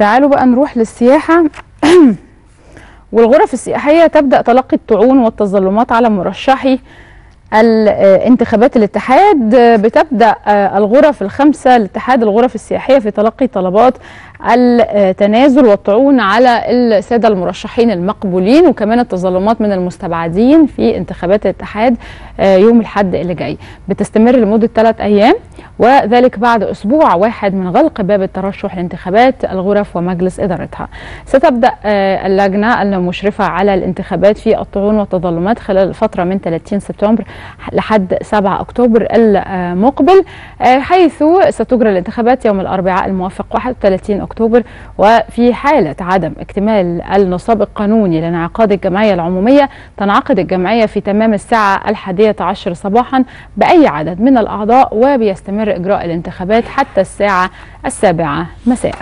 تعالوا بقى نروح للسياحة. والغرف السياحية تبدأ تلقي الطعون والتظلمات على مرشحي الانتخابات الاتحاد. بتبدأ الغرف الخمسه لاتحاد الغرف السياحية في تلقي طلبات التنازل والطعون على السادة المرشحين المقبولين وكمان التظلمات من المستبعدين في انتخابات الاتحاد يوم الأحد اللي جاي. بتستمر لمدة ثلاث أيام وذلك بعد أسبوع واحد من غلق باب الترشح لانتخابات الغرف ومجلس إدارتها. ستبدأ اللجنة المشرفة على الانتخابات في الطعون والتظلمات خلال الفترة من 30 سبتمبر لحد 7 أكتوبر المقبل حيث ستجرى الانتخابات يوم الأربعاء الموافق 31 أكتوبر وفي حالة عدم اكتمال النصاب القانوني لانعقاد الجمعية العمومية تنعقد الجمعية في تمام الساعة الحادية عشر صباحا بأي عدد من الأعضاء وبيستمر إجراء الانتخابات حتى الساعة السابعة مساء.